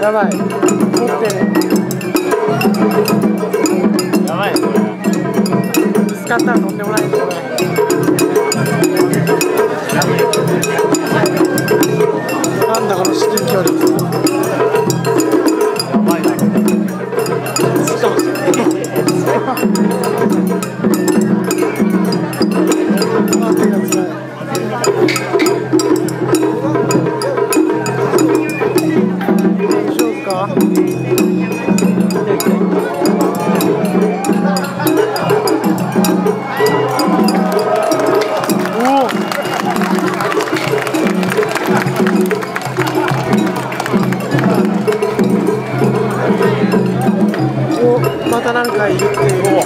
やばい。持って。るやばいこれ。ぶつかったらとんでもないぞなんかいるっていうのを